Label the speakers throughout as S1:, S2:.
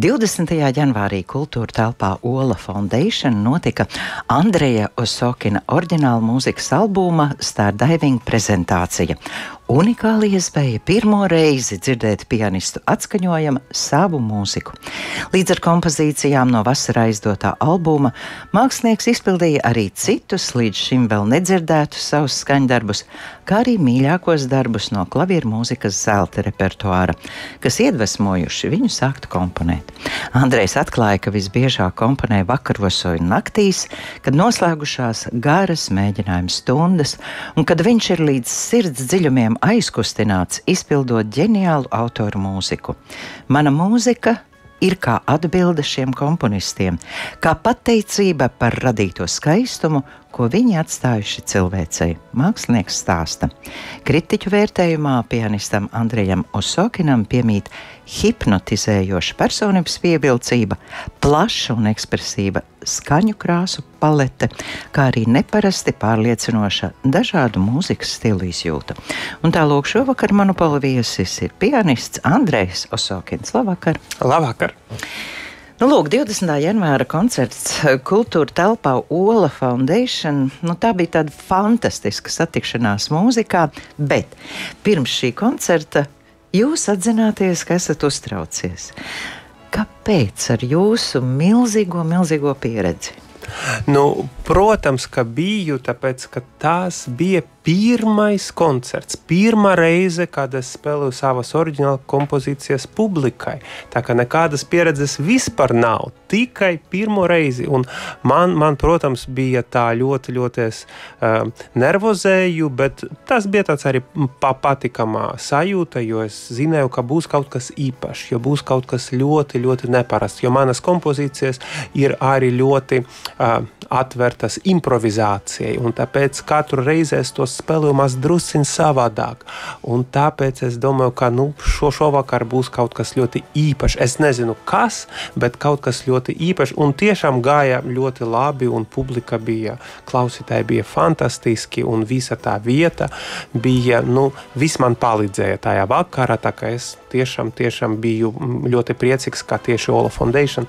S1: 20. janvārī kultūra telpā Ola Foundation notika Andreja Osokina oriģināla mūzikas albuma Star Diving prezentācija. Unikāla iespēja pirmo reizi dzirdēt pianistu atskaņojumu savu mūziku. Līdz ar kompozīcijām no vasarā izdotā albuma mākslinieks izpildīja arī citus līdz šim vēl nedzirdētus savus skaņdarbus, kā arī mīļākos darbus no klavieru mūzikas zelta repertuāra, kas iedvesmojuši viņu sākt komponēt. Andrejs atklāja, ka visbiežāk komponē vakaros un naktīs, kad noslēgušās garas mēģinājuma stundas, un kad viņš ir līdz sirds dziļumiem aizkustināts, izpildot ģeniālu autoru mūziku. Mana mūzika ir kā atbilde šiem komponistiem, kā pateicība par radīto skaistumu, ko viņi atstājuši cilvēcei. Mākslinieks stāsta. Kritiķu vērtējumā pianistam Andrejam Osokinam piemīt hipnotizējoša personības pievilcība, plaša un ekspresīva skaņu krāsu palete, kā arī neparasti pārliecinoša dažādu mūzikas stilu izjūta. Un tālāk šovakar manu palviesis ir pianists Andrejs Osokins. Labvakar!
S2: Labvakar!
S1: Nu, lūk, 20. janvāra koncerts Kultūra telpā Ola Foundation. Nu, tā bija tāda fantastiska satikšanās mūzikā, bet pirms šī koncerta jūs atzināties, ka esat uztraucies. Kāpēc ar jūsu milzīgo, milzīgo pieredzi?
S2: Nu, protams, ka biju, tāpēc ka tās bija pirmais koncerts, pirmā reize, kad es spēlēju savas oriģināla kompozīcijas publikai. Tā kā nekādas pieredzes vispār nav, tikai pirmo reizi. Un man, man, protams, bija tā ļoti, ļoti es, uh, nervozēju, bet tas bija tāds arī patīkamā sajūta, jo es zināju, ka būs kaut kas īpašs, jo būs kaut kas ļoti, ļoti neparasts. Jo manas kompozīcijas ir arī ļoti uh, atvērtas improvizācijai, un tāpēc katru reizi es tos spēlēju maz drusciņ savādāk. Un tāpēc es domāju, ka nu, šo šovakar būs kaut kas ļoti īpašs. Es nezinu, kas, bet kaut kas ļoti īpašs. Un tiešām gāja ļoti labi, un publika bija, klausītāji bija fantastiski, un visa tā vieta bija, nu, viss man palīdzēja tajā vakarā. Tā kā es tiešām, tiešām biju ļoti priecīgs, ka tieši Ola Foundation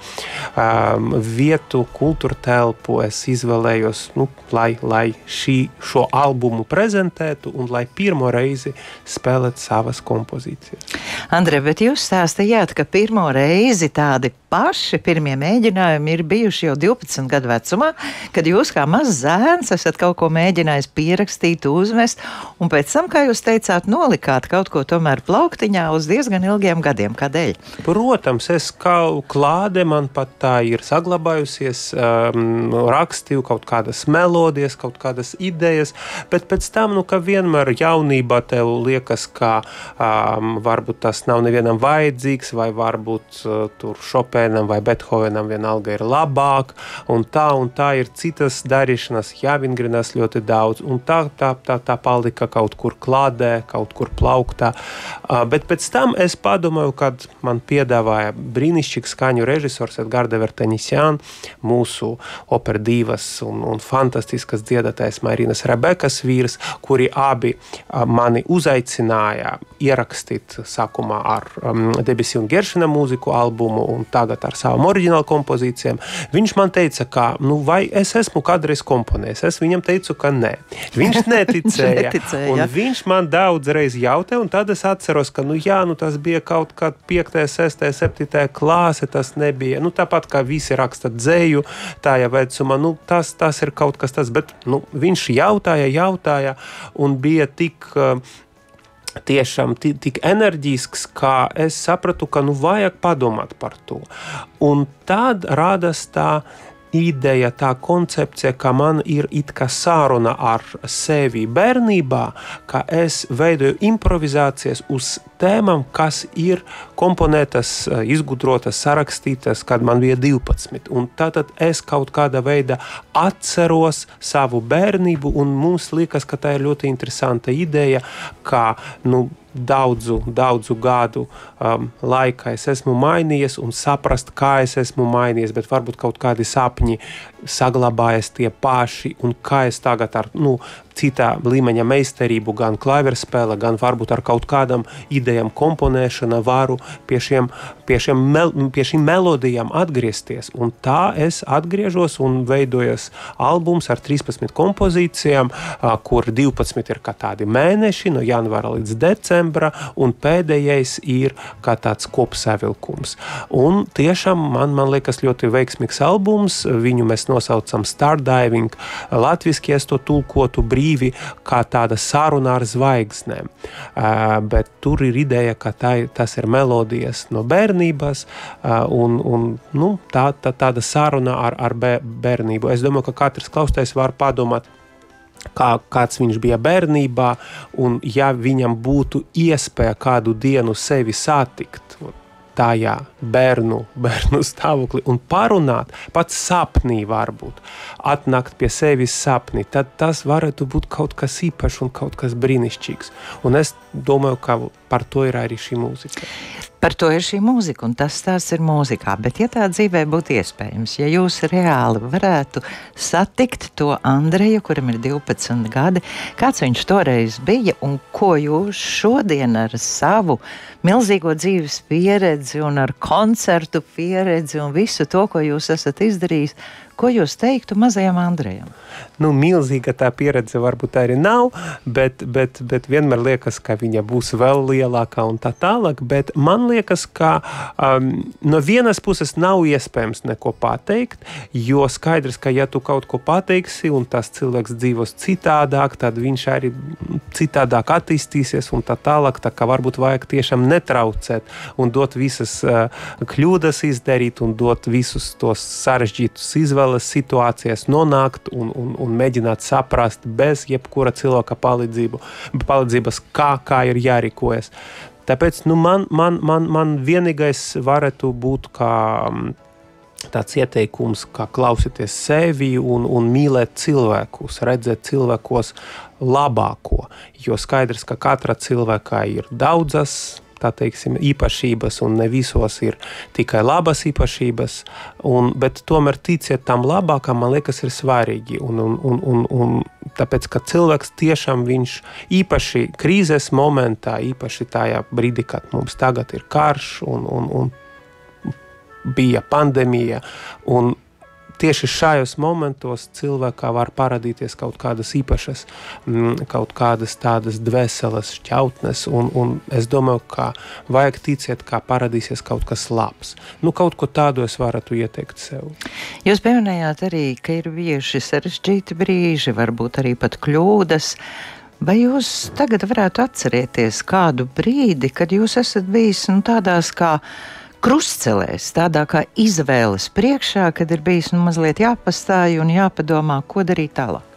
S2: um, vietu, kultūra telpu es izvēlējos, nu, lai, lai šī, šo albumu prezentētu un lai pirmo reizi spēlētu savas kompozīcijas.
S1: Andrej, bet jūs stāstījāt, ka pirmo reizi tādi paši pirmie mēģinājumi ir bijuši jau 12 gadu vecumā, kad jūs kā mazs zēns esat kaut ko mēģinājis pierakstīt, uzmest, un pēc tam, kā jūs teicāt, nolikāt kaut ko tomēr plauktiņā uz diezgan ilgiem gadiem. Kādēļ?
S2: Protams, es kā klāde man pat tā ir saglabājusies, um, rakstīju kaut kādas melodijas, kaut kādas idejas, bet pēc tam, nu, ka vienmēr jaunībā tev liekas, ka um, varbūt tas nav nevienam vajadzīgs, vai varbūt uh, tur šopē Šopēnam vai Bethovenam vienalga ir labāk, un tā un tā ir citas darīšanas, jāvingrinās ļoti daudz, un tā, tā, tā, tā palika kaut kur klādē, kaut kur plauktā. Uh, bet pēc tam es padomāju, kad man piedāvāja brīnišķīgs skaņu režisors Edgards Vertenisjāns, mūsu opera divas un, un fantastiskas dziedātājs Marinas Rebekas vīrs, kuri abi mani uzaicināja ierakstīt sākumā ar um, Debesiju un Geršana mūziku albumu, un tagad ar savām oriģinālu kompozīcijām. Viņš man teica, ka, nu, vai es esmu kādreiz komponējis. Es viņam teicu, ka nē. Viņš neticēja. neticēja ja. Viņš man daudzreiz jautāja, un tad es atceros, ka, nu, jā, nu, tas bija kaut kad 5, 6, 7 klāse. Tas nebija nu, tāpat kā visi raksta dzēju, tā jau vecumā. Nu, tas, tas ir kaut kas tāds, bet nu, viņš jautāja, jautāja, un bija tik. Uh, tiešām tik enerģisks, ka es sapratu, ka nu vajag padomāt par to. Un tad radās tā ideja, tā koncepcija, ka man ir it kā sāruna ar sevi bērnībā, ka es veidoju improvizācijas uz tēmām, kas ir komponētas, izgudrotas, sarakstītas, kad man bija 12. Un tātad es kaut kādā veidā atceros savu bērnību, un mums liekas, ka tā ir ļoti interesanta ideja, ka nu, daudzu, daudzu gadu um, laikā es esmu mainījies un saprast, kā es esmu mainījies, bet varbūt kaut kādi sapņi saglabājas tie paši un kā es tagad ar nu, citā līmeņa meistarību, gan klaverspēle, gan varbūt ar kaut kādām idejām komponēšana varu pie, šiem, pie, šiem mel, pie šīm melodijām atgriezties. Un tā es atgriežos un veidojas albums ar 13 kompozīcijām, kur 12 ir kā tādi mēneši no janvāra līdz decembra, un pēdējais ir kā tāds kopsavilkums. Un tiešām man, man liekas ļoti veiksmīgs albums, viņu mēs nosaucam Stardiving, latviski es to tulkotu brīvi, kā tāda saruna ar zvaigznēm. Bet tur ir ideja, ka tā, tas ir melodijas no bērnības, un, un nu, tā, tā, tāda saruna ar, ar bērnību. Es domāju, ka katrs klausītājs var padomāt kā, kāds viņš bija bērnībā, un ja viņam būtu iespēja kādu dienu sevi satikt, tajā bērnu, bērnu stāvokli un parunāt, pats sapnī varbūt, atnākt pie sevis sapnī, tad tas varētu būt kaut kas īpašs un kaut kas brīnišķīgs. Un es domāju, ka par to ir arī šī mūzika.
S1: Par to ir šī mūzika, un tas stāsts ir mūzikā. Bet, ja tā dzīvē būtu iespējams, ja jūs reāli varētu satikt to Andreju, kuram ir 12 gadi, kāds viņš toreiz bija un ko jūs šodien ar savu milzīgo dzīves pieredzi un ar koncertu pieredzi un visu to, ko jūs esat izdarījis, Ko jūs teiktu mazajam Andrejam?
S2: Nu, milzīga tā pieredze varbūt arī nav, bet, bet, bet vienmēr liekas, ka viņa būs vēl lielāka un tā tālāk. Bet man liekas, ka um, no vienas puses nav iespējams neko pateikt, jo skaidrs, ka ja tu kaut ko pateiksi un tas cilvēks dzīvos citādāk, tad viņš arī citādāk attīstīsies un tā tālāk. Tā kā varbūt vajag tiešām netraucēt un dot visas uh, kļūdas izdarīt un dot visus tos sarežģītus izvēles situācijās nonākt un, un, un mēģināt saprast bez jebkura cilvēka palīdzību, palīdzības, kā, kā ir jārīkojas. Tāpēc nu, man, man, man, man vienīgais varētu būt kā mm, tāds ieteikums, kā klausīties sevi un, un mīlēt cilvēkus, redzēt cilvēkos labāko. Jo skaidrs, ka katra cilvēka ir daudzas tā teiksim, īpašības, un ne visos ir tikai labas īpašības, un, bet tomēr ticiet tam labākam, man liekas, ir svarīgi. Un, un, un, un, un tāpēc, ka cilvēks tiešām viņš īpaši krīzes momentā, īpaši tajā brīdī, kad mums tagad ir karš un, un, un bija pandēmija, un tieši šajos momentos cilvēkā var parādīties kaut kādas īpašas, mm, kaut kādas tādas dvēseles šķautnes, un, un es domāju, ka vajag ticēt, ka parādīsies kaut kas labs. Nu, kaut ko tādu es varētu ieteikt sev.
S1: Jūs pieminējāt arī, ka ir bijuši sarežģīti brīži, varbūt arī pat kļūdas. Vai jūs tagad varētu atcerēties kādu brīdi, kad jūs esat bijis nu, tādās kā krustcelēs, tādā kā izvēles priekšā, kad ir bijis nu, mazliet jāpastāj un jāpadomā, ko darīt tālāk?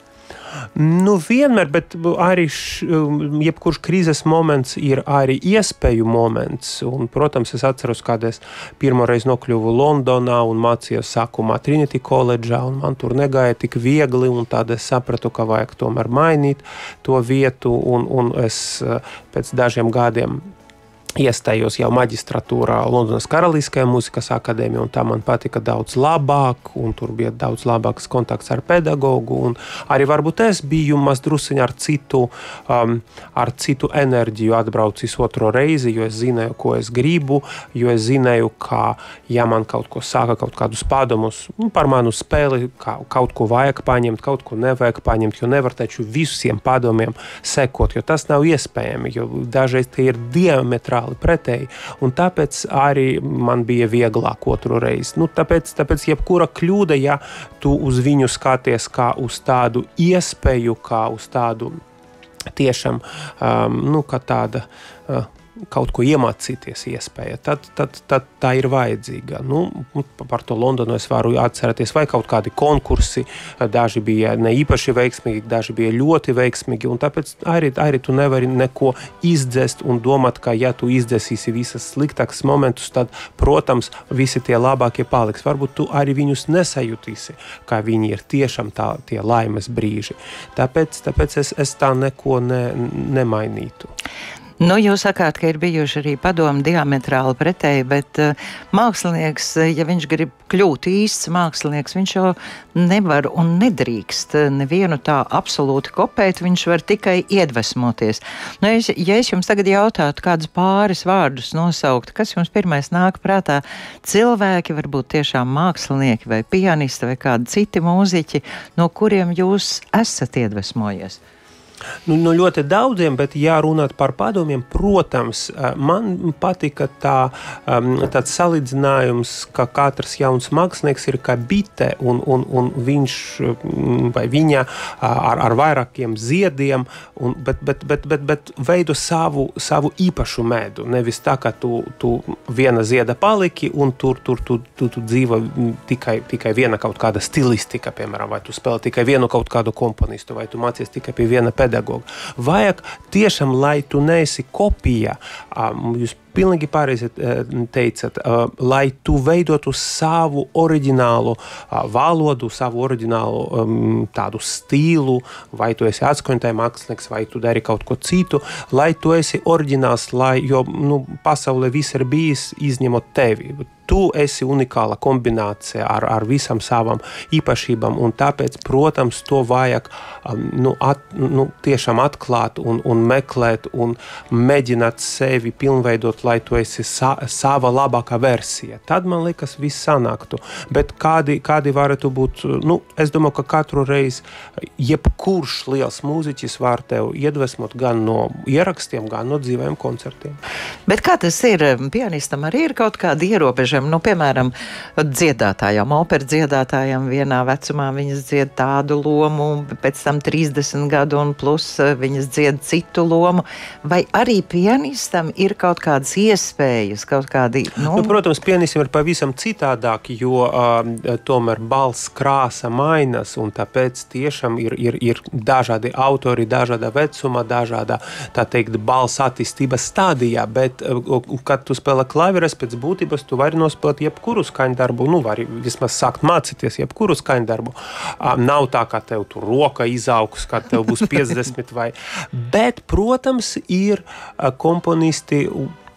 S2: Nu, vienmēr, bet arī š, um, jebkurš krīzes moments ir arī iespēju moments. Un, protams, es atceros, kad es pirmo reizi nokļuvu Londonā un mācījos sākumā Trinity College'ā, un man tur negāja tik viegli, un tad es sapratu, ka vajag tomēr mainīt to vietu, un, un es uh, pēc dažiem gadiem Iestājos jau maģistratūrā Londonas Karaliskajā mūzikas akadēmijā, un tā man patika daudz labāk, un tur bija daudz labāks kontakts ar pedagogu. Arī varbūt es biju mazdrusiņā ar citu, um, ar citu enerģiju atbraucis otro reizi, jo es zināju, ko es gribu, jo es zināju, ka, ja man kaut ko sāka, kaut kādus padomus nu, par manu spēli, kā, kaut ko vajag paņemt, kaut ko nevajag paņemt, jo nevar taču visiem padomiem sekot, jo tas nav iespējami, jo dažreiz tie ir diametrāli diametrāli pretēji. Un tāpēc arī man bija vieglāk otru reizi. Nu, tāpēc, tāpēc jebkura kļūda, ja tu uz viņu skaties kā uz tādu iespēju, kā uz tādu tiešām um, nu, tāda. Uh, kaut ko iemācīties, iespēja, tad, tad, tad tā ir vajadzīga. Nu, par to Londonu es varu atcerēties, vai kaut kādi konkursi. Daži bija ne īpaši veiksmīgi, daži bija ļoti veiksmīgi. Tāpēc arī, arī tu nevari neko izdzēst un domāt, ka, ja tu izdzēsīsi visas sliktākos momentus, tad, protams, visi tie labākie paliks. Varbūt tu arī viņus nesajutīsi, kā viņi ir tiešām tā, tie laimes brīži. Tāpēc, tāpēc es, es tā neko ne, nemainītu.
S1: Nu, jūs sakāt, ka ir bijuši arī padomi diametrāli pretēji, bet uh, mākslinieks, eh, ja viņš grib kļūt īsts mākslinieks, viņš jau nevar un nedrīkst eh, nevienu tā absolūti kopēt, viņš var tikai iedvesmoties. Nu, es, ja es jums tagad jautātu kādus pāris vārdus nosaukt, kas jums pirmais nāk prātā? Cilvēki, varbūt tiešām mākslinieki vai pianisti vai kādi citi mūziķi, no kuriem jūs esat iedvesmojies?
S2: Nu, nu, ļoti daudziem, bet, ja runāt par padomiem, protams, man patika tā, tāds salīdzinājums, ka katrs jauns mākslinieks ir kā bite, un, un, un viņš vai viņa ar, ar vairākiem ziediem, un, bet, bet, bet, bet, bet veido savu, savu īpašu medu. Nevis tā, ka tu, tu viena zieda paliki, un tur, tur tu, tu, tu dzīvo tikai, tikai viena kaut kāda stilistika, piemēram, vai tu spēlē tikai vienu kaut kādu komponistu, vai tu mācies tikai pie viena pedagoga pedagogu. Vajag tiešām, lai tu neesi kopija. Jūs pilnīgi pareizi teicat, lai tu veidotu savu oriģinālu valodu, savu oriģinālu tādu stilu, vai tu esi atskaņotājs mākslinieks, vai tu dari kaut ko citu, lai tu esi oriģināls, lai, jo nu, pasaulē viss ir bijis izņemot tevi. Tu esi unikāla kombinācija ar, ar visām savām īpašībām, tāpēc, protams, to vajag um, nu, at, nu, tiešām atklāt un, un meklēt un mēģināt sevi pilnveidot, lai tu esi sa, sava labākā versija. Tad, man liekas, viss sanāktu. Bet kādi, kādi varētu būt, nu, es domāju, ka katru reizi jebkurš liels mūziķis var tev iedvesmot gan no ierakstiem, gan no dzīvēm koncertiem.
S1: Bet kā tas ir? Pianistam arī ir kaut kāda ierobežojuma robežām. Nu, piemēram, dziedātājām, operas dziedātājām vienā vecumā viņas dzied tādu lomu, pēc tam 30 gadu un plus viņas dzied citu lomu. Vai arī pianistam ir kaut kādas iespējas, kaut kādi?
S2: Nu... Nu, protams, pianistam ir pavisam citādāk, jo uh, tomēr balss krāsa mainas, un tāpēc tiešām ir, ir, ir dažādi autori, dažāda vecuma, dažāda, teikt, balss attīstības stadijā, bet, uh, kad tu spēlē klaveres, pēc būtības tu vari nospēlēt jebkuru skaņdarbu, nu, var vismaz sākt mācīties jebkuru skaņdarbu. Nav tā, ka tev tur roka izaugs, kad tev būs 50 vai. Bet, protams, ir komponisti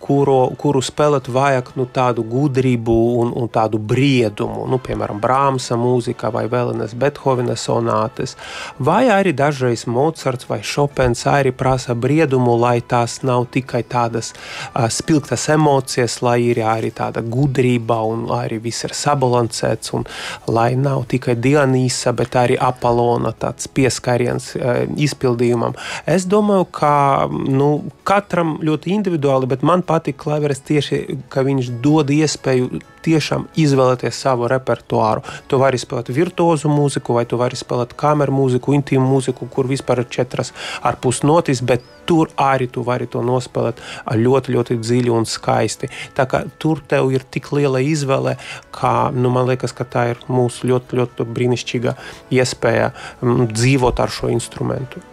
S2: kuru, kuru spēlēt vajag nu, tādu gudrību un, un tādu briedumu, nu, piemēram, Brāmsa mūzika vai Vēlenes Bethovena sonātes, vai arī dažreiz Mocards vai Šopens arī prasa briedumu, lai tās nav tikai tādas uh, spilgtas emocijas, lai ir arī tāda gudrība un arī viss ir sabalansēts un lai nav tikai Dionīsa, bet arī Apolona tāds pieskariens uh, izpildījumam. Es domāju, ka nu, katram ļoti individuāli, bet man patīk klaveres tieši, ka viņš dod iespēju tiešām izvēlēties savu repertuāru. Tu vari spēlēt virtuozu mūziku, vai tu vari spēlēt kameru mūziku, intīmu mūziku, kur vispār ir četras ar pus notis, bet tur arī tu vari to nospēlēt ļoti, ļoti dziļi un skaisti. Tā kā tur tev ir tik liela izvēle, ka nu, man liekas, ka tā ir mūsu ļoti, ļoti brīnišķīga iespēja mm, dzīvot ar šo instrumentu.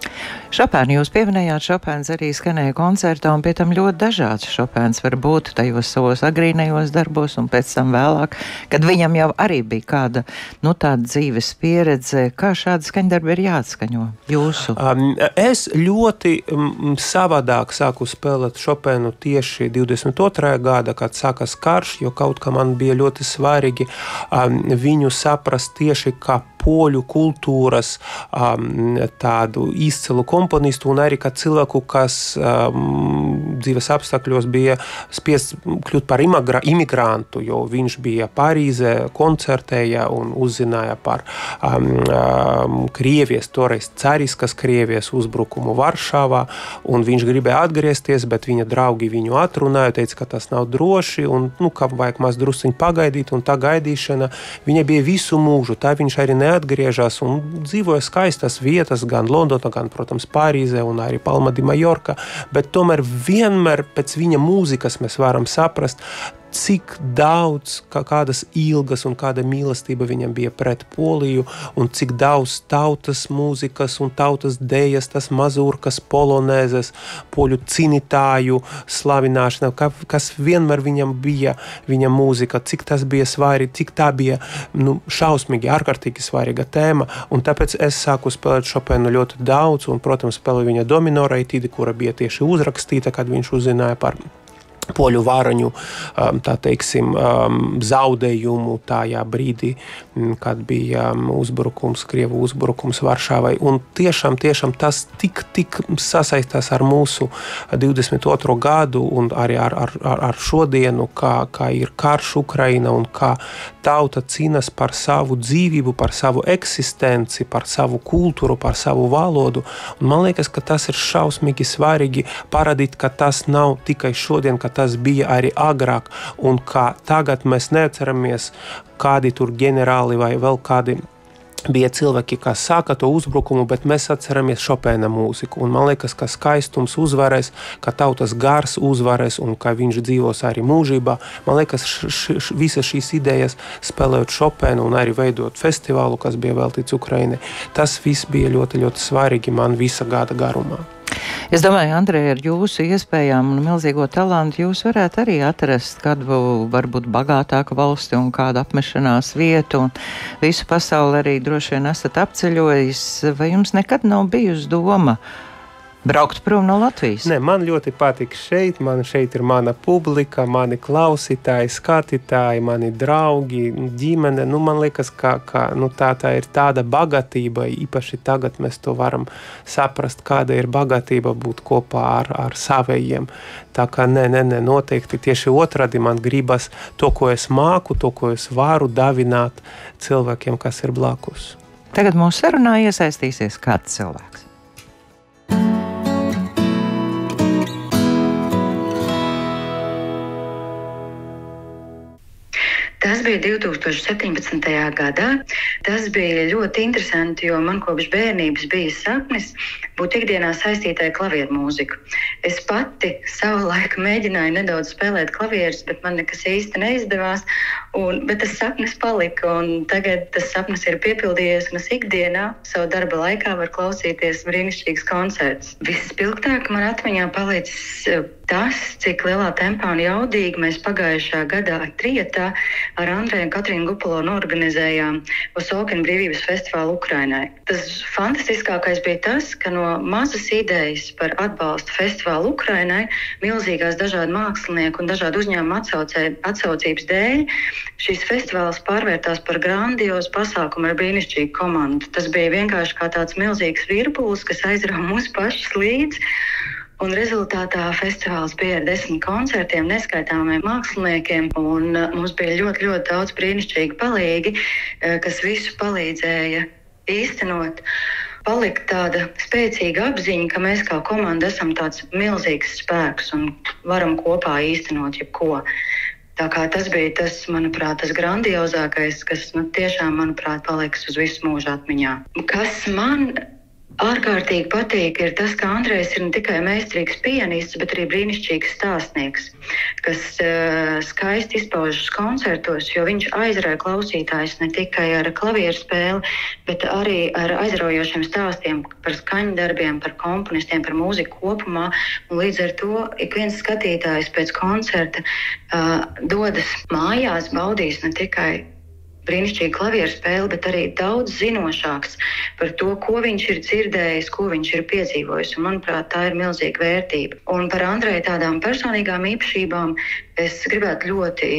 S1: Šopēnu jūs pieminējāt, Šopēns arī skanēja koncertā, un pie tam ļoti dažāds Šopēns var būt tajos savos agrīnajos darbos, un pēc tam vēl vēlāk, kad viņam jau arī bija kāda nu, tāda dzīves pieredze. Kā šādi skaņdarbi ir jāatskaņo jūsu? Um,
S2: es ļoti um, savādāk sāku spēlēt Šopenu tieši 22. gada, kad sākās karš, jo kaut kā man bija ļoti svarīgi um, viņu saprast tieši kā poļu kultūras um, tādu izcilu komponistu un arī kā cilvēku, kas um, dzīves apstākļos bija spiests kļūt par imigra imigrantu, jo viņš bija Parīzē, koncertēja un uzzināja par um, um, Krievijas, toreiz cariskas Krievijas uzbrukumu Varšavā, un viņš gribēja atgriezties, bet viņa draugi viņu atrunāja, teica, ka tas nav droši, un nu, ka vajag maz drusciņi pagaidīt, un tā gaidīšana viņa bija visu mūžu, tā viņš arī neatgriezās neatgriežas un dzīvoja skaistas vietas, gan Londonā, gan, protams, Pārīzē un arī Palma de Mallorca. Bet tomēr vienmēr pēc viņa mūzikas mēs varam saprast, cik daudz, kā, kādas ilgas un kāda mīlestība viņam bija pret Poliju, un cik daudz tautas mūzikas un tautas dējas, tas mazurkas, polonēzes, poļu cinitāju slavināšana, ka, kas vienmēr viņam bija, viņa mūzika, cik tas bija svarīgi, cik tā bija nu, šausmīgi, ārkārtīgi svarīga tēma, un tāpēc es sāku spēlēt Šopenu ļoti daudz, un, protams, spēlēju viņa domino reitīdi, kura bija tieši uzrakstīta, kad viņš uzzināja par poļu varoņu um, teiksim, um, zaudējumu tajā brīdī, mm, kad bija um, uzbrukums, Krievu uzbrukums Varšavai. Un tiešām, tiešām tas tik, tik sasaistās ar mūsu 22. gadu un arī ar, ar, ar šodienu, kā, kā ir karš Ukraina un kā tauta cīnās par savu dzīvību, par savu eksistenci, par savu kultūru, par savu valodu. Un man liekas, ka tas ir šausmīgi svarīgi parādīt, ka tas nav tikai šodien, ka tas bija arī agrāk, un kā tagad mēs neatceramies, kādi tur ģenerāli vai vēl kādi bija cilvēki, kas sāka to uzbrukumu, bet mēs atceramies Šopēna mūziku. Un man liekas, ka skaistums uzvarēs, ka tautas gars uzvarēs un ka viņš dzīvos arī mūžībā. Man liekas, visas šīs idejas, spēlējot Šopēnu un arī veidot festivālu, kas bija veltīts Ukrainai, tas viss bija ļoti, ļoti svarīgi man visa gada garumā.
S1: Es domāju, Andrej, ar jūsu iespējām un milzīgo talantu jūs varētu arī atrast kādu varbūt bagātāku valsti un kādu apmešanās vietu. Visu pasauli arī droši vien esat apceļojis. Vai jums nekad nav bijusi doma? Braukt prom no Latvijas.
S2: Nē, man ļoti patīk šeit. Man šeit ir mana publika, mani klausītāji, skatītāji, mani draugi, ģimene. Nu, man liekas, ka, ka nu, tā, tā ir tāda bagātība. Īpaši tagad mēs to varam saprast, kāda ir bagātība būt kopā ar, ar saviem. Tā kā nē, nē, nē, noteikti tieši otrādi man gribas to, ko es māku, to, ko es varu davināt cilvēkiem, kas ir blakus.
S1: Tagad mūsu sarunā iesaistīsies kāds cilvēks.
S3: Tas bija 2017. gadā. Tas bija ļoti interesanti, jo man kopš bērnības bija sapnis būt ikdienā saistītai ar klavieru mūziku. Es pati savulaik mēģināju nedaudz spēlēt klavierus, bet man nekas īsti neizdevās. Un, bet tas sapnis palika, un tagad tas sapnis ir piepildījies. Es ikdienā savā darba laikā varu klausīties brīnišķīgus koncertus. Vispilgtāk man atmiņā palicis eh, tas, cik lielā tempā un jaudīgi mēs pagājušā gadā trietā ar Andreju un Katrīnu Gupolo norganizējām Osokina brīvības festivālu Ukrainai. Tas fantastiskākais bija tas, ka no mazas idejas par atbalstu festivālu Ukrainai, milzīgās dažādu mākslinieku un dažādu uzņēmumu atsaucības dēļ, šīs festivāls pārvērtās par grandiozu pasākumu ar brīnišķīgu komandu. Tas bija vienkārši kā tāds milzīgs virpulis, kas aizrāva mūs pašus līdzi. Un rezultātā festivāls bija ar desmit koncertiem, neskaitāmiem māksliniekiem. Mums bija ļoti, ļoti daudz brīnišķīgi palīgi, eh, kas visu palīdzēja īstenot. Palika tāda spēcīga apziņa, ka mēs kā komanda esam tāds milzīgs spēks un varam kopā īstenot jebko. Tā kā tas bija tas, manuprāt, tas grandiozākais, kas nu, tiešām, manuprāt, paliks uz visu mūžu atmiņā. Kas man ārkārtīgi patīk, ir tas, ka Andrejs ir ne tikai meistarīgs pianists, bet arī brīnišķīgs stāstnieks, kas uh, skaisti izpaužas koncertos, jo viņš aizrauja klausītājus ne tikai ar klavieru spēli, bet arī ar aizraujošiem stāstiem par skaņdarbiem, par komponistiem, par mūziku kopumā. Un līdz ar to ik viens skatītājs pēc koncerta uh, dodas mājās, baudīs ne tikai brīnišķīga klavieru spēle, bet arī daudz zinošāks par to, ko viņš ir dzirdējis, ko viņš ir piedzīvojis. Un, manuprāt, tā ir milzīga vērtība. Un par Andreju tādām personīgām īpašībām es gribētu ļoti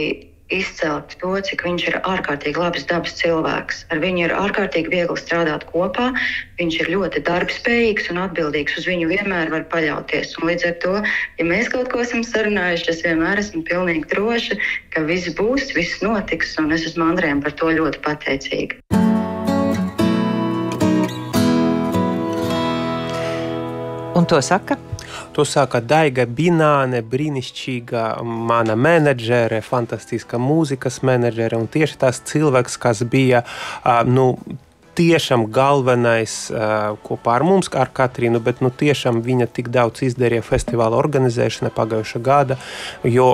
S3: izcelt to, cik viņš ir ārkārtīgi labs dabas cilvēks. Ar viņu ir ārkārtīgi viegli strādāt kopā. Viņš ir ļoti darbspējīgs un atbildīgs. Uz viņu vienmēr var paļauties. Un līdz ar to, ja mēs kaut ko esam sarunājuši, es vienmēr esmu pilnīgi droša, ka viss būs, viss notiks. Un es esmu Andrejam par to ļoti pateicīga.
S1: Un to saka
S2: To sāka Daiga Bināne, brīnišķīga mana menedžere, fantastiska mūzikas menedžere un tieši tas cilvēks, kas bija nu, tiešām galvenais uh, kopā ar mums, ar Katrīnu, bet nu, tiešām viņa tik daudz izdarīja festivāla organizēšanā pagājušā gada, jo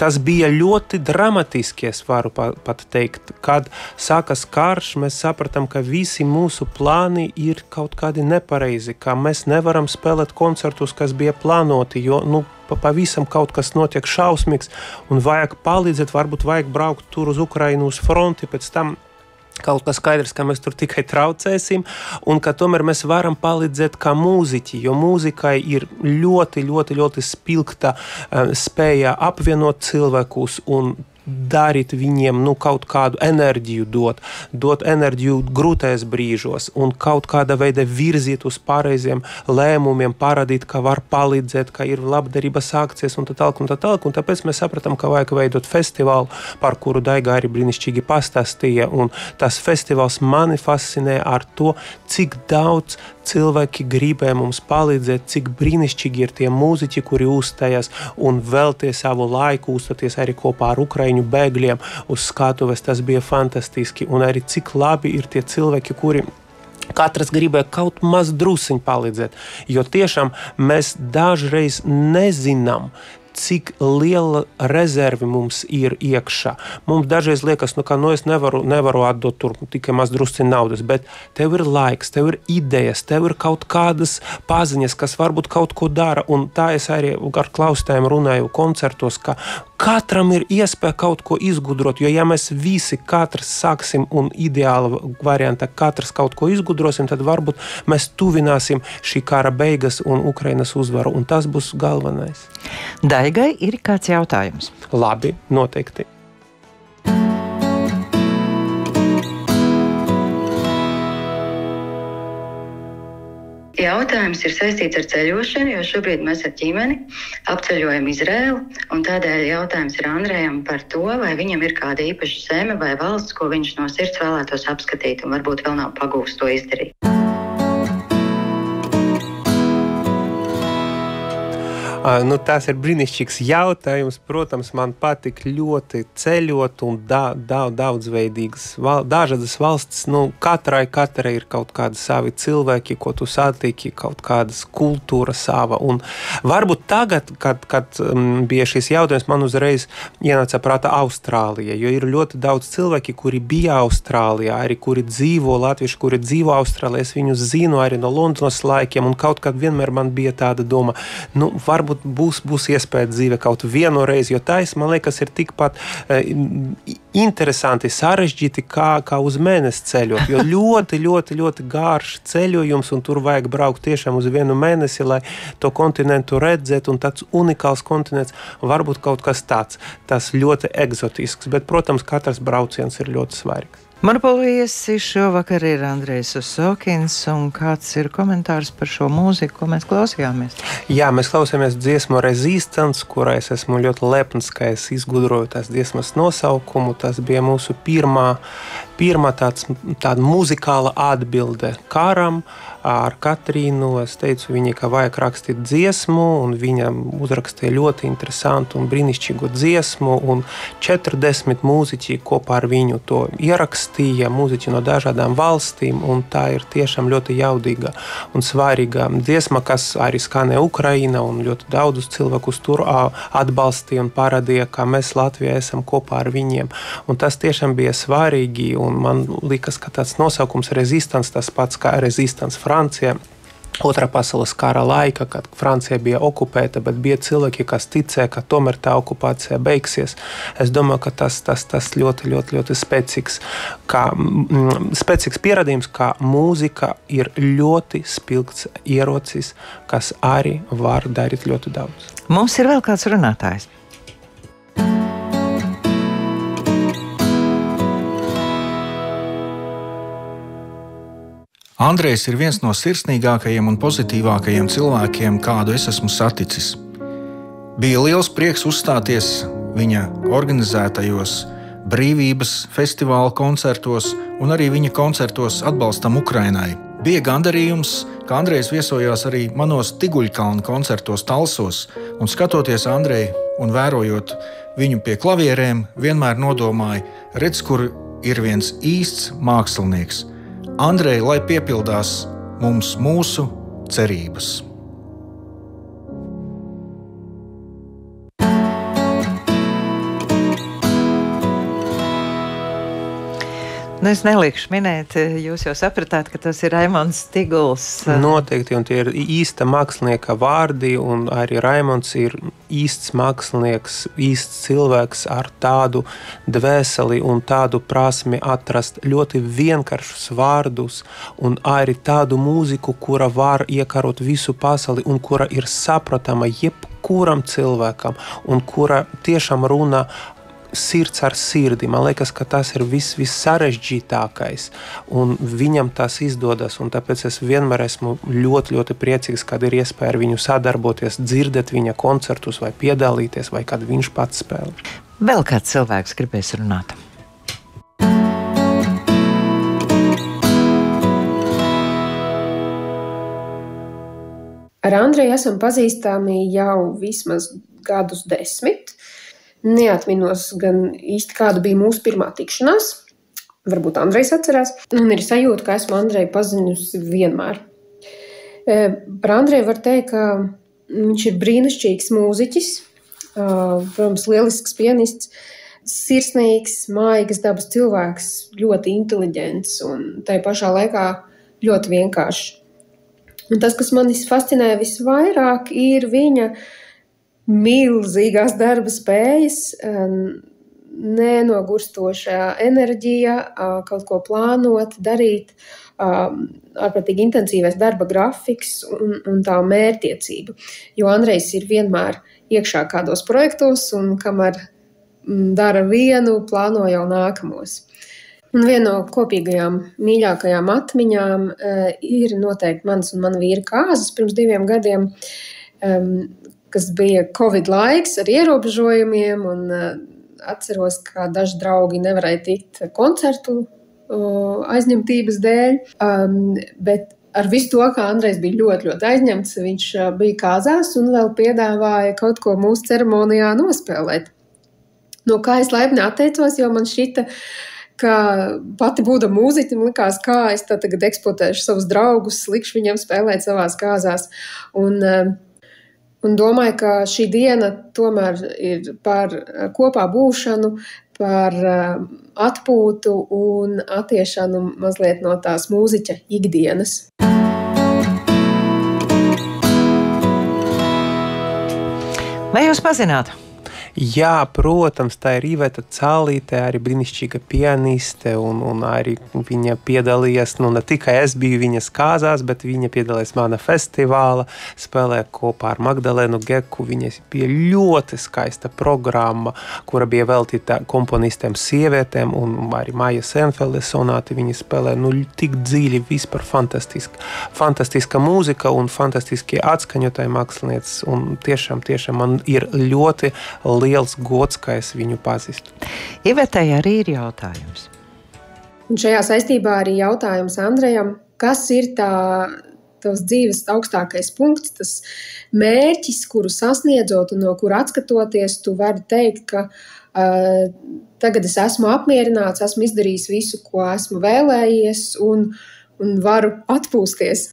S2: tas bija ļoti dramatiski, es varu pat teikt, kad sākas karš, mēs sapratām, ka visi mūsu plāni ir kaut kādi nepareizi, ka mēs nevaram spēlēt koncertus, kas bija plānoti, jo, nu, pavisam kaut kas notiek šausmīgs, un vajag palīdzēt, varbūt vajag braukt tur uz Ukrajinu, uz fronti, pēc tam kaut kas skaidrs, ka mēs tur tikai traucēsim, un ka tomēr mēs varam palīdzēt kā mūziķi, jo mūzikai ir ļoti, ļoti, ļoti spilgta uh, spēja apvienot cilvēkus un darīt viņiem nu, kaut kādu enerģiju, dot, dot enerģiju grūtajos brīžos un kaut kādā veidā virzīt uz pareiziem lēmumiem, parādīt, ka var palīdzēt, ka ir labdarības akcijas un tā tālāk. Tā tālāk. Un tāpēc mēs sapratām, ka vajag veidot festivālu, par kuru Daiga arī brīnišķīgi pastāstīja. Un tas festivāls mani fascinē ar to, cik daudz cilvēki gribēja mums palīdzēt, cik brīnišķīgi ir tie mūziķi, kuri uzstājas un veltīja savu laiku, uzstāties arī kopā ar Ukraiņu bēgļiem uz skatuves. Tas bija fantastiski. Un arī cik labi ir tie cilvēki, kuri Katrs gribēja kaut maz drusciņu palīdzēt, jo tiešām mēs dažreiz nezinām, cik liela rezerve mums ir iekšā. Mums dažreiz liekas, nu, ka nu, es nevaru, nevaru atdot tur tikai maz drusku naudas, bet tev ir laiks, tev ir idejas, tev ir kaut kādas paziņas, kas varbūt kaut ko dara. Un tā es arī ar klausītājiem runāju koncertos, ka katram ir iespēja kaut ko izgudrot. Jo, ja mēs visi katrs sāksim un ideāla variantā katrs kaut ko izgudrosim, tad varbūt mēs tuvināsim šī kara beigas un Ukrainas uzvaru. Un tas būs galvenais.
S1: Daigai ir kāds jautājums?
S2: Labi, noteikti.
S3: Jautājums ir saistīts ar ceļošanu, jo šobrīd mēs ar ģimeni apceļojam Izrēlu. Tādēļ jautājums ir Andrejam par to, vai viņam ir kāda īpaša zeme vai valsts, ko viņš no sirds vēlētos apskatīt, un varbūt vēl nav pagūst to izdarīt.
S2: Nu, tas ir brīnišķīgs jautājums. Protams, man patīk ļoti ceļot un da, da, daudzveidīgas, val, dažādas valstis. Nu, katrai, katrai ir kaut kādi savi cilvēki, ko tu satiki, kaut kādas kultūra sava. Un varbūt tagad, kad, kad um, bija šis jautājums, man uzreiz ienāca prātā Austrālija, jo ir ļoti daudz cilvēki, kuri bija Austrālijā, arī kuri dzīvo latvieši, kuri dzīvo Austrālijā. Es viņus zinu arī no Londonas laikiem, un kaut kad vienmēr man bija tāda doma, nu, varbūt varbūt būs, būs iespēja dzīve kaut vienu reizi, jo tais, man liekas, ir tikpat e, interesanti, sarežģīti kā, kā uz mēnesi ceļot. Jo ļoti, ļoti, ļoti garš ceļojums, un tur vajag braukt tiešām uz vienu mēnesi, lai to kontinentu redzētu. Un tāds unikāls kontinents var būt kaut kas tāds, tas ļoti eksotisks. Bet, protams, katrs brauciens ir ļoti svarīgs.
S1: Monopoliesi šovakar ir Andrejs Usokins, un kāds ir komentārs par šo mūziku, ko mēs klausījāmies?
S2: Jā, mēs klausījāmies dziesmu Resistance, kurā es esmu ļoti lepns, ka es izgudroju tās dziesmas nosaukumu. Tas bija mūsu pirmā, pirmā tāds, tāda muzikāla atbilde karam. Ar Katrīnu es teicu viņai, ka vajag rakstīt dziesmu, un viņa uzrakstīja ļoti interesantu un brīnišķīgu dziesmu, un 40 mūziķi kopā ar viņu to ierakstīja, mūziķi no dažādām valstīm, tā ir tiešām ļoti jaudīga un svarīga dziesma, kas arī skanēja Ukraina, un ļoti daudzus cilvēkus tur atbalstīja un parādīja, ka mēs Latvijā esam kopā ar viņiem. Un tas tiešām bija svarīgi, man liekas, ka tāds nosaukums rezistants, tas pats kā rezistants Francijā. Otrā pasaules kara laika, kad Francija bija okupēta, bet bija cilvēki, kas ticēja, ka tomēr tā okupācija beigsies. Es domāju, ka tas, tas, tas ļoti, ļoti, ļoti spēcīgs, kā, mm, spēcīgs pierādījums, ka mūzika ir ļoti spilgts ierocis, kas arī var darīt ļoti daudz.
S1: Mums ir vēl kāds runātājs.
S4: Andrejs ir viens no sirsnīgākajiem un pozitīvākajiem cilvēkiem, kādu es esmu saticis. Bija liels prieks uzstāties viņa organizētajos brīvības festivāla koncertos un arī viņa koncertos atbalstam Ukrainai. Bija gandarījums, ka Andrejs viesojās arī manos Tiguļkalnu koncertos Talsos, un skatoties Andreju un vērojot viņu pie klavierēm, vienmēr nodomāju, redz, kur ir viens īsts mākslinieks Andrei, lai piepildās mums mūsu cerības.
S1: Nu, es nelikšu minēt, jūs jau sapratāt, ka tas ir Raimons Stiguls.
S2: Noteikti, un tie ir īsta mākslinieka vārdi, un arī Raimons ir īsts mākslinieks, īsts cilvēks ar tādu dvēseli un tādu prasmi atrast ļoti vienkāršus vārdus, un arī tādu mūziku, kura var iekarot visu pasauli un kura ir saprotama jebkuram cilvēkam, un kura tiešām runā sirds ar sirdi. Man liekas, ka tas ir viss vis sarežģītākais, un viņam tas izdodas. Tāpēc es vienmēr esmu ļoti, ļoti priecīgs, kad ir iespēja ar viņu sadarboties, dzirdēt viņa koncertus, vai piedalīties, vai kad viņš pats spēlē.
S1: Vēl kāds cilvēks gribēs runāt.
S5: Ar Andreju esam pazīstami jau vismaz gadus desmit. Neatminos gan īsti, kāda bija mūsu pirmā tikšanās. Varbūt Andrejs atcerās. Man ir sajūta, ka esmu Andreju pazinusi vienmēr. E, par Andreju var teikt, ka viņš ir brīnišķīgs mūziķis, protams, lielisks pianists, sirsnīgs, maigs dabas cilvēks, ļoti inteliģents un tai pašā laikā ļoti vienkāršs. Un tas, kas manis fascinē visvairāk, ir viņa viņa milzīgās darba spējas, nenogurstošā enerģija, kaut ko plānot, darīt, ārprātīgi intensīvais darba grafiks un, un tā mērķtiecība. Jo Andrejs ir vienmēr iekšā kādos projektos, un kamēr dara vienu, plāno jau nākamos. Un viena no kopīgajām mīļākajām atmiņām ir noteikti mans un mana vīra kāzas pirms diviem gadiem kas bija Covid laiks ar ierobežojumiem. Un, uh, atceros, ka daži draugi nevarēja tikt koncertu aizņemtības dēļ. Um, bet ar visu to, ka Andrejs bija ļoti, ļoti aizņemts, viņš uh, bija kāzās un vēl piedāvāja kaut ko mūsu ceremonijā nospēlēt. No kā es laipni atteicos, jo man šķita, ka pati būdama mūziķa, man likās, kā es tagad eksploatēšu savus draugus, likšu viņiem spēlēt savās kāzās. Un, uh, Un domāju, ka šī diena tomēr ir par eh, kopā būšanu, par eh, atpūtu un attiešanu mazliet no tās mūziķa ikdienas.
S1: Vai jūs pazināt?
S2: Jā, protams, tā ir Iveta Cālīte, arī brīnišķīga pianiste, un, un arī viņa piedalījās, nu ne tikai es biju viņas kāzās, bet viņa piedalījās mana festivāla, spēlēja kopā ar Magdalēnu Geku. Viņa bija ļoti skaista programma, kura bija veltīta komponistiem sievietēm, un arī Maija Senfelde sonāti viņa spēlē, nu tik dziļi, vispār fantastiska, fantastiska mūzika un fantastiski atskaņotāji mākslinieces, un tiešām, tiešām man ir ļoti liels gods, ka es viņu pazīstu.
S1: Ivetei arī ir jautājums.
S5: Un šajā saistībā arī jautājums Andrejam, kas ir tā tavs dzīves augstākais punkts, tas mērķis, kuru sasniedzot un no kura atskatoties, tu vari teikt, ka uh, tagad es esmu apmierināts, esmu izdarījis visu, ko esmu vēlējies, un, un varu atpūsties.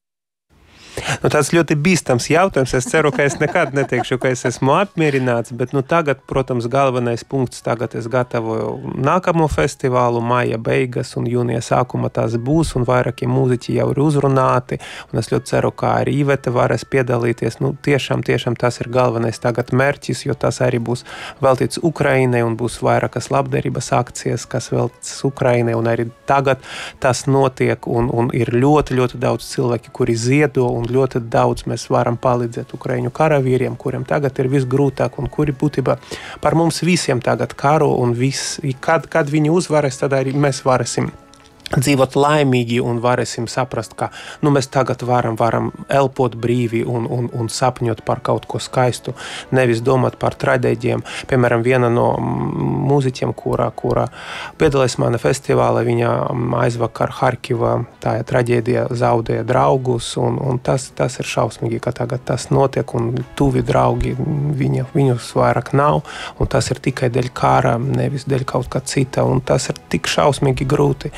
S2: Nu, tas ļoti bīstams jautājums. Es ceru, ka es nekad neteikšu, ka es esmu apmierināts. Bet nu, tagad, protams, galvenais punkts. Tagad es gatavoju nākamo festivālu, maija beigas un jūnija sākuma tās būs. Un vairākie mūziķi jau ir uzrunāti. Es ļoti ceru, ka arī Iveta varēs piedalīties. Nu, tiešām, tiešām tas ir galvenais tagad mērķis, jo tas arī būs veltīts Ukrainai un būs vairākas labdarības akcijas, kas veltītas Ukrainai. Arī tagad tas notiek un, un ir ļoti, ļoti daudz cilvēki, kuri ziedo un ļoti daudz mēs varam palīdzēt Ukraiņu karavīriem, kuriem tagad ir visgrūtāk un kuri būtībā par mums visiem tagad karo un viss, kad, kad viņi uzvarēs, tad arī mēs varēsim dzīvot laimīgi un varēsim saprast, ka nu, mēs tagad varam, varam elpot brīvi un, un, un sapņot par kaut ko skaistu, nevis domāt par traģēdijām. Piemēram, viena no mūziķiem, kurā, kurā piedalījās manā festivālā, viņa aizvakar Harkivā tā traģēdija zaudēja draugus, un, un tas, tas ir šausmīgi, ka tagad tas notiek, un tuvi draugi viņa, viņus vairāk nav, un tas ir tikai dēļ kara, nevis dēļ kaut kā cita, un tas ir tik šausmīgi grūti.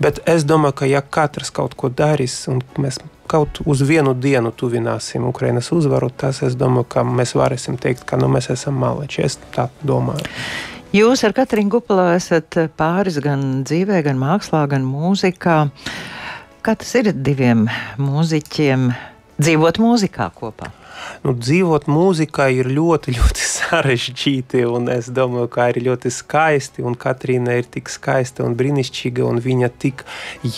S2: Bet es domāju, ka ja katrs kaut ko darīs un mēs kaut uz vienu dienu tuvināsim Ukraiņas uzvaru, tas es domāju, ka mēs varēsim teikt, ka nu, mēs esam maleči. Es tā domāju.
S1: Jūs ar Katrīnu Gupulā esat pāris gan dzīvē, gan mākslā, gan mūzikā. Kā tas ir diviem mūziķiem dzīvot mūzikā kopā?
S2: Nu, dzīvot mūzikā ir ļoti, ļoti sarežģīti. Es domāju, ka ir ļoti skaisti. Un Katrīna ir tik skaista un brīnišķīga. Un viņa tik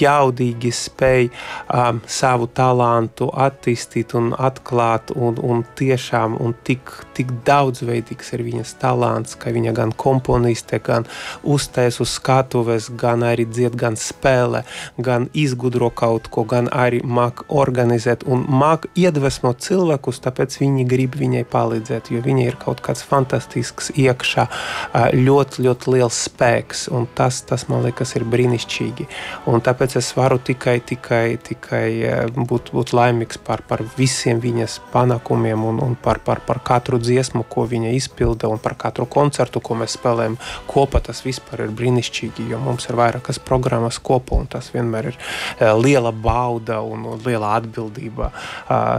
S2: jaudīgi spēj um, savu talantu attīstīt un atklāt. Un, un tiešām un tik, tik daudzveidīgs ir viņas talants, ka viņa gan komponiste, gan uztais uz skatuves, gan arī dzied, gan spēlē, gan izgudro kaut ko, gan arī māk organizēt un māk iedvesmot cilvēkus tāpēc viņi grib viņai palīdzēt, jo viņai ir kaut kāds fantastisks iekšā, ļoti, ļoti liels spēks, tas, tas man liekas, ir brīnišķīgi. Un tāpēc es varu tikai, tikai, tikai būt, būt laimīgs par, par visiem viņas panākumiem un, un par, par, par katru dziesmu, ko viņa izpilda, un par katru koncertu, ko mēs spēlējam kopā. Tas vispār ir brīnišķīgi, jo mums ir vairākas programmas kopā, un tas vienmēr ir liela bauda un liela atbildība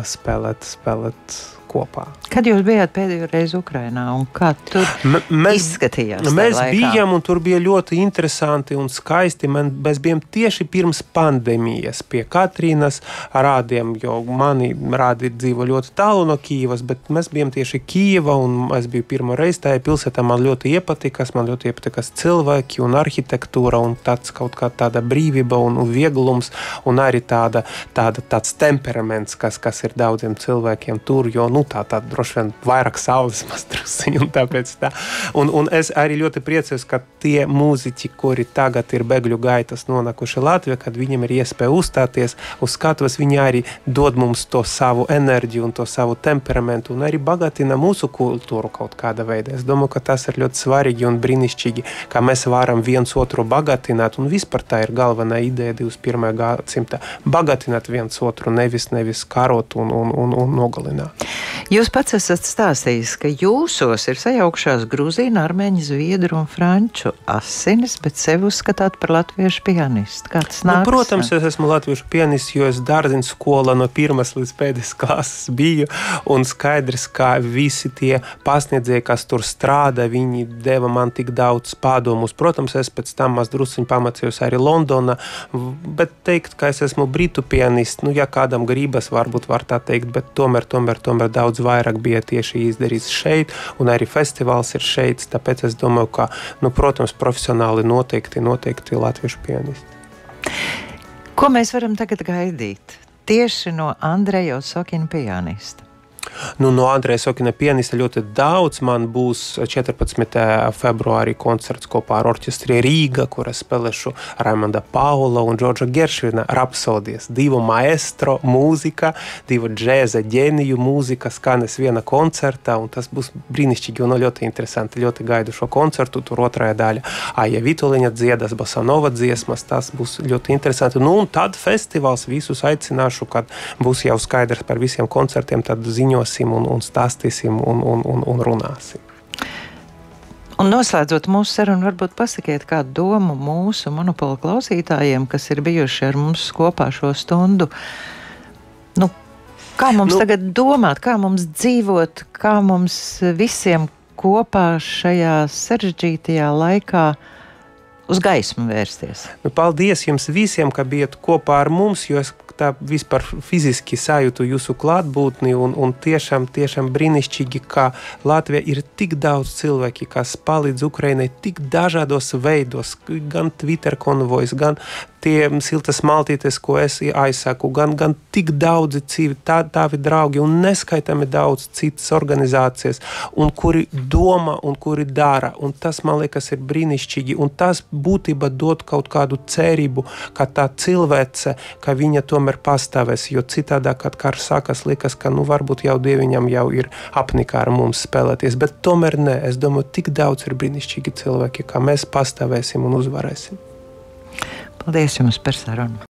S2: spēlēt, spēlēt It's. Kopā.
S1: Kad jūs bijāt pēdējo reizi Ukrajinā un kā tur M mēs, izskatījās?
S2: Mēs bijām un tur bija ļoti interesanti un skaisti. Man, mēs bijām tieši pirms pandēmijas pie Katrīnas rādiem, jo mani rādi dzīvo ļoti tālu no Kīivas, bet mēs bijām tieši Kīva un es biju pirmo reizi tajā pilsētā. Man ļoti iepatikās, man ļoti iepatikās cilvēki un arhitektūra un tāds kaut kā tāda brīvība un, un vieglums un arī tāda, tāda, tāds temperaments, kas, kas ir daudziem cilvēkiem tur, jo, nu, tā, tā droši vien vairāk saules mazdrusiņu un tāpēc tā. Un, un es arī ļoti priecājos, ka tie mūziķi, kuri tagad ir bēgļu gaitas nonākuši Latvijā, kad viņiem ir iespēja uzstāties uz skatuves, viņi arī dod mums to savu enerģiju un to savu temperamentu un arī bagātina mūsu kultūru kaut kāda veida. Es domāju, ka tas ir ļoti svarīgi un brīnišķīgi, ka mēs varam viens otru bagātināt un vispār tā ir galvenā ideja 21. gadsimta - bagātināt viens otru, nevis, nevis karot un, un, un, un nogalināt.
S1: Jūs pats esat stāstījis, ka jūsos ir sajaukšās grūzīnu, armēņu, zviedru un franču asinis, bet sevi uzskatāt par latviešu pianistu. Kāds nāks?
S2: Nu, protams, es esmu latviešu pianists, jo es dārziņu skolā no pirmās līdz pēdējās klases biju, un skaidrs, ka visi tie pasniedzēji, kas tur strādā, viņi deva man tik daudz pārdomus. Protams, es pēc tam mazdrusciņi pamācījos arī Londonā, bet teikt, ka es esmu britu pianists, nu, ja kādam gribas, varbūt var tā teikt, bet tomēr, tomēr, tomēr daudz vairāk bija tieši izdarīts šeit, un arī festivāls ir šeit. Tāpēc es domāju, ka, nu, protams, profesionāli noteikti, noteikti latviešu pianisti.
S1: Ko mēs varam tagad gaidīt? Tieši no Andreja Osakina pianista.
S2: Nu, no Andrejas Okina pianista ļoti daudz. Man būs 14. februārī koncerts kopā ar orķestri Rīga, kuras spēlēšu Raimonda Paula un Džordža Geršvina rapsodijas. Divu maestro mūzika, divu džēza ģēniju mūzika skanes viena koncertā, un tas būs brīnišķīgi un ļoti interesanti. Ļoti gaidu šo koncertu, tur otrajā daļa Aija Vituliņa dziedas Basanova dziesmas, tas būs ļoti interesanti. Nu, un tad festivāls visus aicināšu, kad būs jau skaidrs par visiem koncertiem, tad ziņo ziņosim, un, un stāstīsim un, un, un, un runāsim.
S1: Un noslēdzot mūsu sarunu, varbūt pasakiet kādu domu mūsu monopolu klausītājiem, kas ir bijuši ar mums kopā šo stundu. Nu, kā mums nu, tagad domāt, kā mums dzīvot, kā mums visiem kopā šajā sarežģītajā laikā uz gaismu vērsties?
S2: Nu, paldies jums visiem, ka bijat kopā ar mums, jo es tā vispār fiziski sajūtu jūsu klātbūtni. Un, un tiešām, tiešām brīnišķīgi, ka Latvijā ir tik daudz cilvēki, kas palīdz Ukraiņai tik dažādos veidos, gan Twitter konvojs, gan tie siltas maltītes, ko es aizsaku, gan, gan tik daudzi civi, tā, tavi draugi un neskaitami daudz citas organizācijas, un kuri domā un kuri dara. Un tas, man liekas, ir brīnišķīgi. Un tas būtībā dod kaut kādu cerību, ka tā cilvēce, ka viņa tomēr pastāvēs. Jo citādi, kad karš sākas, liekas, ka nu, varbūt jau dieviņam jau ir apnikā ar mums spēlēties. Bet tomēr nē, es domāju, tik daudz ir brīnišķīgi cilvēki, ka mēs pastāvēsim un uzvarēsim.
S1: Paldies jums par sarunu!